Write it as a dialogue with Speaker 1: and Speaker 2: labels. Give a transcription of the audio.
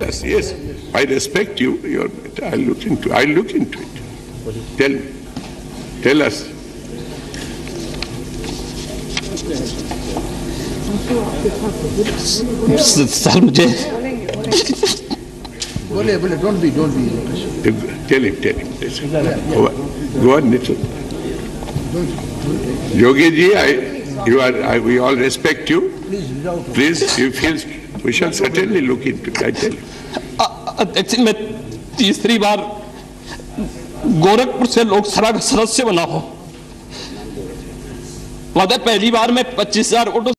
Speaker 1: Yes, yes. I respect you. You're, I'll look into. I'll look into it. Tell me. Tell us.
Speaker 2: Sir मुझे
Speaker 3: बोले बोले don't be don't B
Speaker 1: Tell him. Tell him. Listen. Go on. Go on, Nitin. Yogi ji, I, you are. I, we all respect you.
Speaker 3: Please without
Speaker 1: Please, you feel. We shall certainly look into it. I tell you.
Speaker 2: अध्यक्ष मैं तीसरी बार गोरखपुर से लोकसभा का सदस्य बना हूँ, पहली बार मैं पच्चीस हज़ार वोटों